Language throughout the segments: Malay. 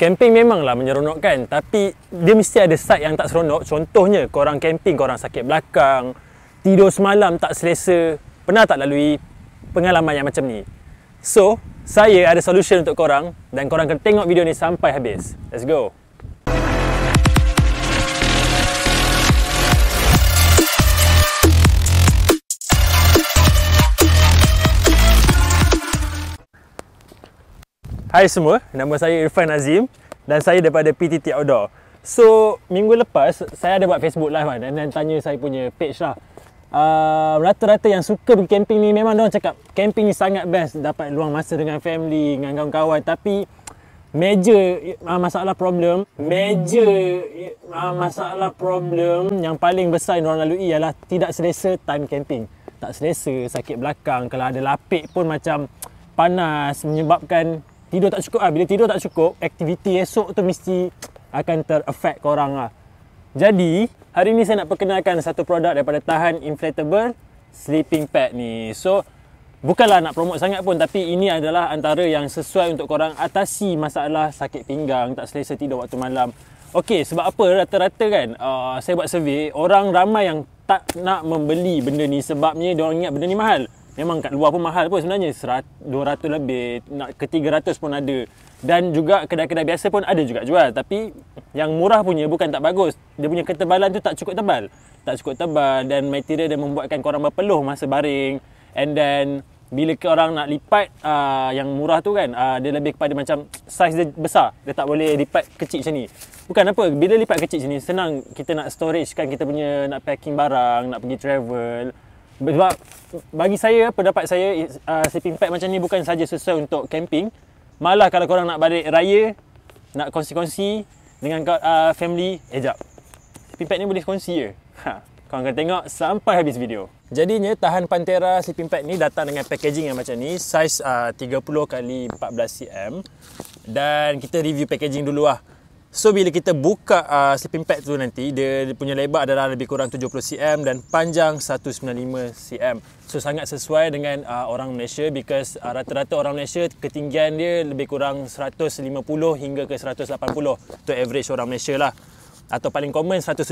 Camping memanglah menyeronokkan tapi dia mesti ada side yang tak seronok. Contohnya korang camping, korang sakit belakang, tidur semalam tak selesa. Pernah tak lalui pengalaman yang macam ni? So, saya ada solution untuk korang dan korang kena tengok video ni sampai habis. Let's go. Hai semua, nama saya Irfan Azim dan saya daripada PTT Outdoor. So, minggu lepas saya ada buat Facebook live kan dan tanya saya punya page lah. Uh, rata-rata yang suka pergi camping ni memang dia cakap camping ni sangat best dapat luang masa dengan family, dengan kawan-kawan tapi major uh, masalah problem, major uh, masalah problem yang paling besar yang orang lalui ialah tidak selesa time camping. Tak selesa, sakit belakang, kalau ada lapik pun macam panas menyebabkan tidur tak cukup ah. Bila tidur tak cukup, aktiviti esok tu mesti akan ter-affect korang lah. Jadi, hari ni saya nak perkenalkan satu produk daripada Tahan Inflatable Sleeping Pad ni. So, bukanlah nak promote sangat pun tapi ini adalah antara yang sesuai untuk korang atasi masalah sakit pinggang, tak selesa tidur waktu malam. Okey, sebab apa rata-rata kan uh, saya buat survey, orang ramai yang tak nak membeli benda ni sebabnya dia orang ingat benda ni mahal. Memang kat luar pun mahal pun sebenarnya. 200 lebih nak ke 300 pun ada. Dan juga kedai-kedai biasa pun ada juga jual. Tapi yang murah punya bukan tak bagus. Dia punya ketebalan tu tak cukup tebal. Tak cukup tebal dan material dia membuatkan korang berpeluh masa baring. And then bila orang nak lipat uh, yang murah tu kan uh, dia lebih kepada macam saiz dia besar. Dia tak boleh lipat kecil macam ni. Bukan apa bila lipat kecil macam ni senang kita nak storage kan kita punya nak packing barang nak pergi travel sebab bagi saya pendapat saya uh, sleeping pad macam ni bukan saja sesuai untuk camping. Malah kalau korang nak balik raya nak kongsi-kongsi dengan uh, family eh jap. Sleeping pad ni boleh kongsi je. Ha korang akan tengok sampai habis video. Jadinya tahan pantera sleeping pad ni datang dengan packaging yang macam ni saiz uh, 30 kali 14 cm. Dan kita review packaging dulu lah So bila kita buka uh, sleeping pad tu nanti dia, dia punya lebar adalah lebih kurang 70 cm dan panjang 195 cm. So sangat sesuai dengan uh, orang Malaysia because uh, rata-rata orang Malaysia ketinggian dia lebih kurang 150 hingga ke 180 tu average orang Malaysia lah. Atau paling common 170.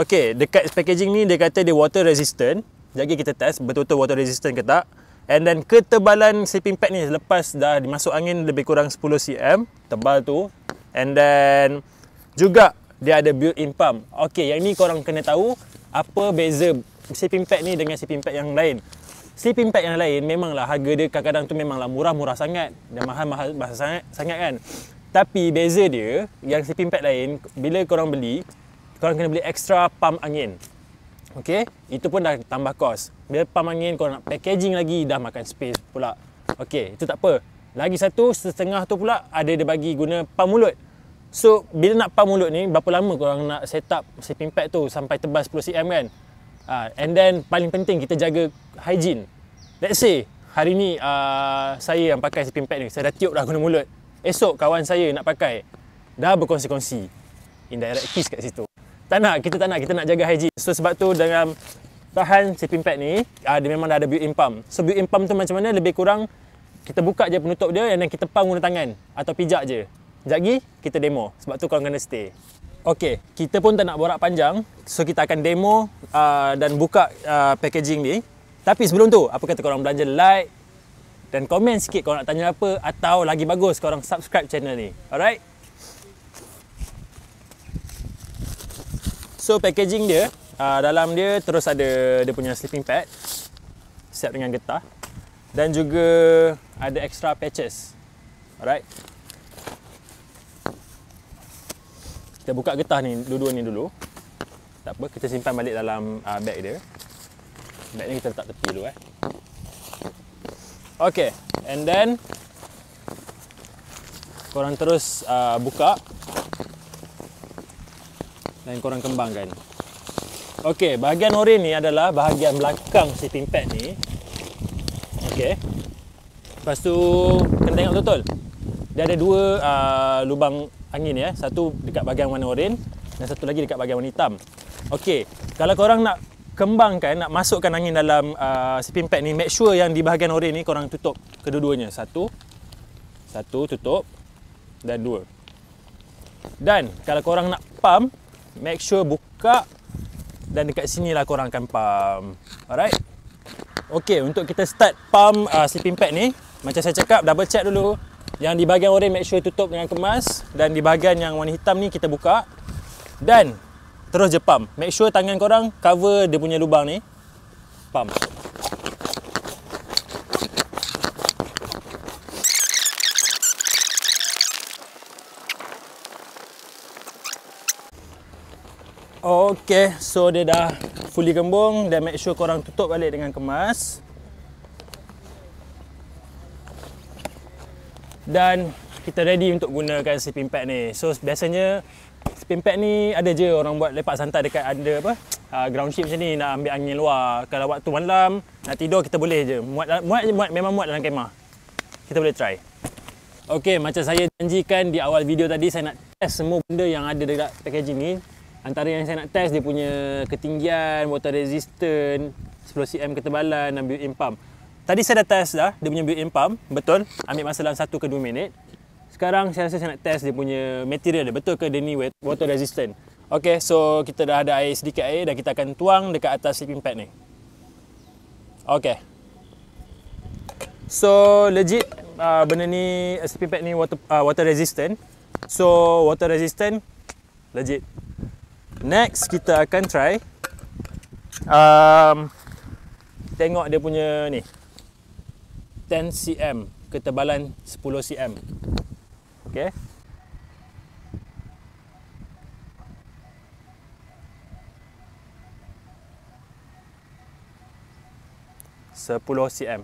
Okay, dekat packaging ni dia kata dia water resistant. Jadi kita test betul-betul water resistant ke tak. And then ketebalan sleeping pad ni lepas dah dimasuk angin lebih kurang 10 cm tebal tu And then juga dia ada built-in pump. Okey, yang ni korang kena tahu apa beza sleeping pad ni dengan sleeping pad yang lain. Sleeping pad yang lain memanglah harga dia kadang-kadang tu memanglah murah-murah sangat dan mahal-mahal sangat sangat kan. Tapi beza dia yang sleeping pad lain bila korang beli korang kena beli extra pump angin. Okey, itu pun dah tambah kos. Bila pump angin korang nak packaging lagi dah makan space pula. Okey, itu tak apa. Lagi satu setengah tu pula ada dia bagi guna pump mulut. So bila nak pump mulut ni berapa lama korang nak set up sleeping pad tu sampai tebal 10 cm kan? Uh, and then paling penting kita jaga hygiene. Let's say hari ni uh, saya yang pakai sleeping pad ni, saya dah tiup dah guna mulut. Esok kawan saya nak pakai dah berkongsi-kongsi. Indirect kiss kat situ. Tak nak, kita tak nak, kita nak jaga hygiene. So sebab tu dengan tahan sleeping pad ni, uh, dia memang dah ada built-in pump. So built-in pump tu macam mana lebih kurang kita buka je penutup dia dan kita pang guna tangan atau pijak je. Sekejap lagi kita demo. Sebab tu kau kena stay. Okey, kita pun tak nak borak panjang. So kita akan demo uh, dan buka uh, packaging ni. Tapi sebelum tu, apa kata korang belanja like dan komen sikit korang nak tanya apa atau lagi bagus korang subscribe channel ni. Alright? So packaging dia, uh, dalam dia terus ada dia punya sleeping pad. Siap dengan getah dan juga ada extra patches. Alright. Kita buka getah ni dua-dua ni dulu. Tak apa, kita simpan balik dalam uh, bag dia. Bag ni kita letak tepi dulu eh. Okay, and then korang terus uh, buka dan korang kembangkan. Okay, bahagian oren ni adalah bahagian belakang sleeping pad ni Okey. Lepas tu kena tengok betul-betul. Dia ada dua uh, lubang angin ya. Satu dekat bahagian warna oranye dan satu lagi dekat bahagian warna hitam. Okey. Kalau korang nak kembangkan, nak masukkan angin dalam uh, spin pad ni, make sure yang di bahagian oranye ni korang tutup kedua-duanya. Satu. Satu tutup dan dua. Dan kalau korang nak pump, make sure buka dan dekat sini lah korang akan pump. Alright? Okay, untuk kita start pump uh, sleeping pad ni, macam saya cakap, double check dulu. Yang di bahagian orange, make sure tutup dengan kemas. Dan di bahagian yang warna hitam ni, kita buka. Dan terus je pump. Make sure tangan korang cover dia punya lubang ni. Pump. Okay, so dia dah fully gembung dan make sure korang tutup balik dengan kemas. Dan kita ready untuk gunakan sleeping pad ni. So biasanya sleeping pad ni ada je orang buat lepak santai dekat ada apa? Uh, ground ship macam ni nak ambil angin luar. Kalau waktu malam nak tidur kita boleh je. Muat muat, muat memang muat dalam kemah. Kita boleh try. Okay, macam saya janjikan di awal video tadi saya nak test semua benda yang ada dekat packaging ni antara yang saya nak test dia punya ketinggian, water resistant, 10 cm ketebalan dan built-in pump. Tadi saya dah test dah dia punya built-in pump, betul. Ambil masa dalam 1 ke 2 minit. Sekarang saya rasa saya nak test dia punya material dia, betul ke dia ni water resistant. Okay, so kita dah ada air sedikit air dan kita akan tuang dekat atas sleeping pad ni. Okay. So legit uh, benda ni sleeping pad ni water uh, water resistant. So water resistant legit Next kita akan try um, Tengok dia punya ni 10 cm Ketebalan 10 cm. Okay? 10 cm.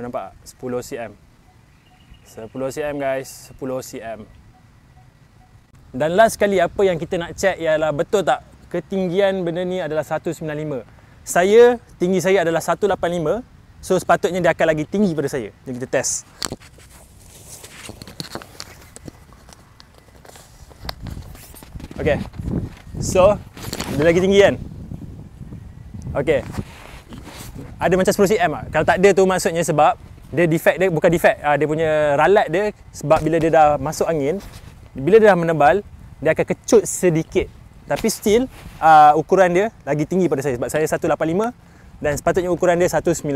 Nampak 10 cm. 10 cm guys. 10 cm dan last sekali apa yang kita nak check ialah betul tak ketinggian benda ni adalah 195. Saya, tinggi saya adalah 185. So sepatutnya dia akan lagi tinggi pada saya. Jadi kita test. Okay. So, dia lagi tinggi kan? Okay. Ada macam 10 cm lah. Kalau tak ada tu maksudnya sebab dia defect dia, bukan defect. Uh, dia punya ralat dia sebab bila dia dah masuk angin, bila dia dah menebal dia akan kecut sedikit. Tapi still uh, ukuran dia lagi tinggi pada saya sebab saya 185 dan sepatutnya ukuran dia 195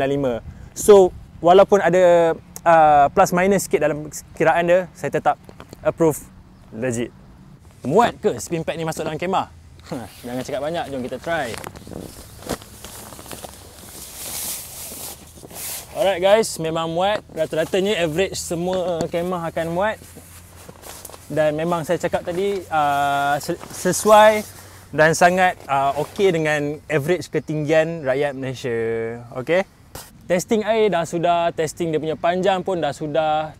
so walaupun ada uh, plus minus sikit dalam kiraan dia saya tetap approve legit. Muat ke spin pad ni masuk dalam kemah? Jangan cakap banyak jom kita try. Alright guys, memang muat. Rata-ratanya average semua kemah akan muat dan memang saya cakap tadi uh, sesuai dan sangat uh, okey dengan average ketinggian rakyat Malaysia. Okey. Testing air dah sudah, testing dia punya panjang pun dah sudah,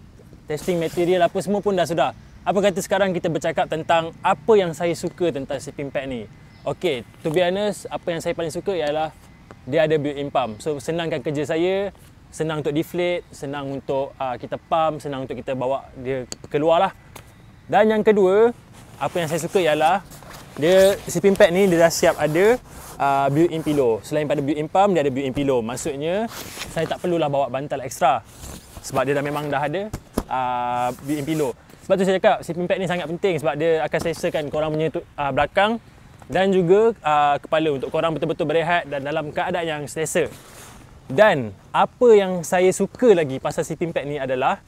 testing material apa semua pun dah sudah. Apa kata sekarang kita bercakap tentang apa yang saya suka tentang sleeping pad ni. Okey, to be honest, apa yang saya paling suka ialah dia ada built-in pump. So senangkan kerja saya, senang untuk deflate, senang untuk uh, kita pump, senang untuk kita bawa dia keluar lah. Dan yang kedua, apa yang saya suka ialah dia sleeping pad ni dia dah siap ada uh, built-in pillow. Selain pada built-in pump, dia ada built-in pillow. Maksudnya, saya tak perlulah bawa bantal ekstra. Sebab dia dah memang dah ada uh, built-in pillow. Sebab tu saya cakap, sleeping pad ni sangat penting sebab dia akan sesuaikan korang punya uh, belakang dan juga uh, kepala untuk korang betul-betul berehat dan dalam keadaan yang selesa. Dan apa yang saya suka lagi pasal sleeping pad ni adalah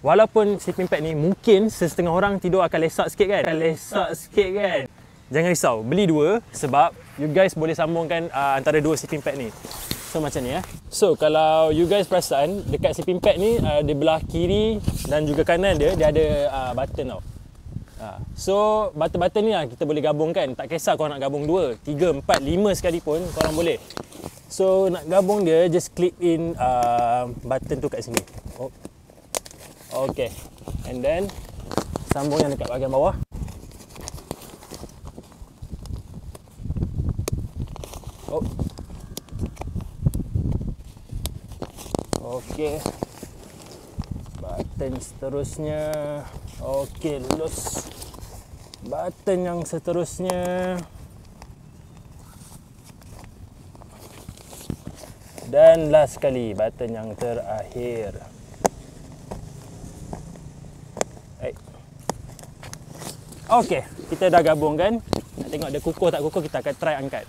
Walaupun sleeping pad ni mungkin setengah orang tidur akan lesak sikit kan? Akan lesak sikit kan? Jangan risau, beli dua sebab you guys boleh sambungkan uh, antara dua sleeping pad ni. So macam ni ya. So kalau you guys perasan dekat sleeping pad ni uh, di belah kiri dan juga kanan dia dia ada uh, button tau. Uh, so button-button ni lah kita boleh gabungkan. Tak kisah kau nak gabung dua, tiga, empat, lima sekalipun korang boleh. So nak gabung dia just clip in uh, button tu kat sini. Oh. Okay. And then sambung yang dekat bahagian bawah. Oh. Okay. Button seterusnya. Okay, lulus. Button yang seterusnya. Dan last sekali, button yang terakhir. Okey, kita dah gabungkan. Nak tengok dia kukuh tak kukuh kita akan try angkat.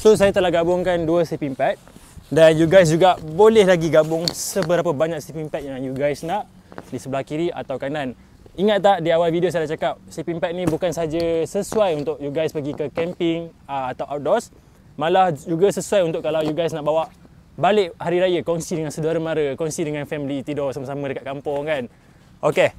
So saya telah gabungkan dua sleeping pad dan you guys juga boleh lagi gabung seberapa banyak sleeping pad yang you guys nak di sebelah kiri atau kanan. Ingat tak di awal video saya dah cakap sleeping pad ni bukan saja sesuai untuk you guys pergi ke camping uh, atau outdoors malah juga sesuai untuk kalau you guys nak bawa balik hari raya kongsi dengan saudara mara, kongsi dengan family tidur sama-sama dekat kampung kan. Okey.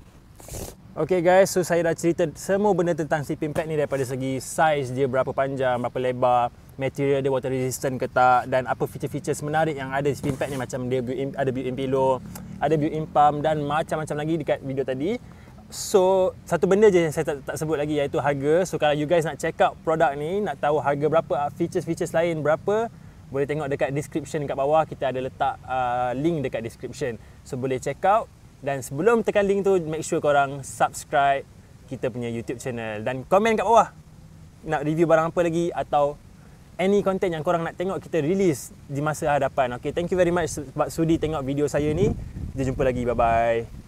Okay guys, so saya dah cerita semua benda tentang sleeping pad ni daripada segi size dia berapa panjang, berapa lebar, material dia water resistant ke tak dan apa feature-feature menarik yang ada di sleeping pad ni macam dia built-in, ada built-in pillow, ada built-in pump dan macam-macam lagi dekat video tadi. So, satu benda je yang saya tak, tak sebut lagi iaitu harga. So, kalau you guys nak check out produk ni, nak tahu harga berapa, features-features lain berapa, boleh tengok dekat description kat bawah. Kita ada letak uh, link dekat description. So, boleh check out. Dan sebelum tekan link tu, make sure korang subscribe kita punya YouTube channel. Dan komen kat bawah nak review barang apa lagi atau any content yang korang nak tengok kita release di masa hadapan. Okay, thank you very much sebab sudi tengok video saya ni. Kita jumpa lagi. Bye-bye.